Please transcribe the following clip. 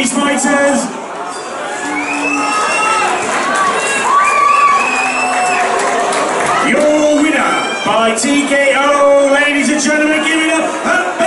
Beach Fighters. Your winner by TKO, ladies and gentlemen, give it up.